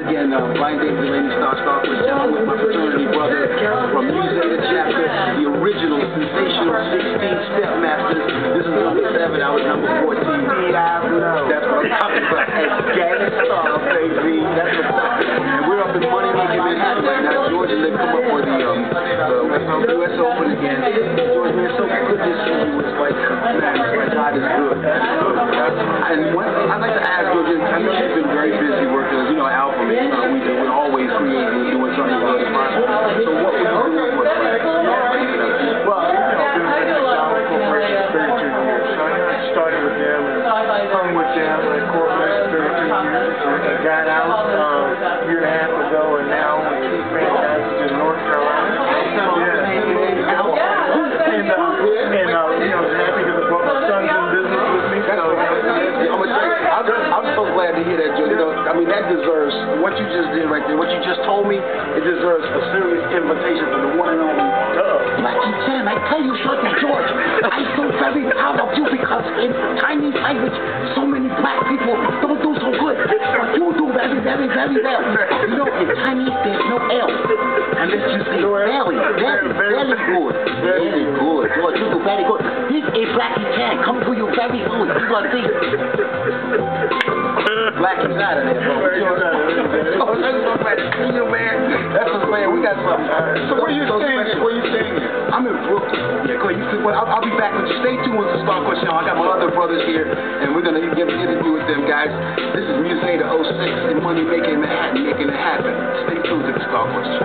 Again, uh, Brian David, Lady Star Star with with my fraternity brother from Mu Zeta Chapter, the original sensational 16 Step Masters. This is number seven, I was number 14. That's what I'm talking about. As Gangstar, baby. That's what I'm And we're up in money making Manhattan right now. Georgia, they come up for the, um, the US Open again. George, man, so good to see you. It's like, man, it's God is good. And one I'd like to ask, started with them and hung with them at Corporation for 32 years. I got out uh, a year and a half ago and now with two franchises in North Carolina. Yeah. And, uh, and uh, you know, happy brought my sons in business with me. So, I'm, I'm, I'm so glad to hear that, Joe. You know, I mean, that deserves what you just did right there. What you just told me, it deserves a serious invitation from the one and only so very proud of you because in Chinese language, so many black people don't do so good, but you do very, very, very well. You know, in Chinese, there's no L. Unless you say very, very, very good. Very good. George, you do very good. This is Blackie Chan. Come to you very good. You gonna see. Blackie's out of there, bro. Oh, that's so glad to see you, man. That's what's man. We got something. so where you staying? Where you staying? I'm in Brooklyn. Well, I'll, I'll be back with you. Stay tuned with the Star Question. I got my other brothers here, and we're gonna give an interview with them guys. This is Mu Zeta 06 and Money Making Manhattan, making it happen. Stay tuned to the Star Question.